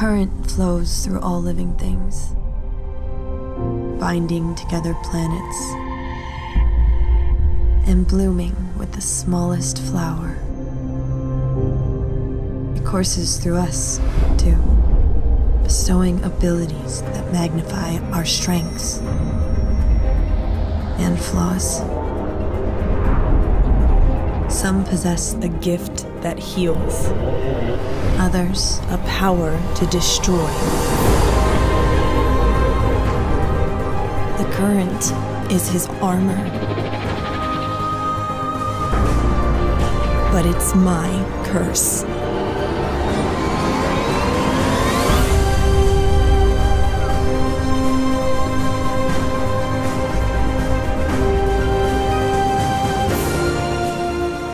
current flows through all living things, binding together planets and blooming with the smallest flower. It courses through us, too, bestowing abilities that magnify our strengths and flaws. Some possess a gift that heals, others, a power to destroy. The current is his armor. But it's my curse.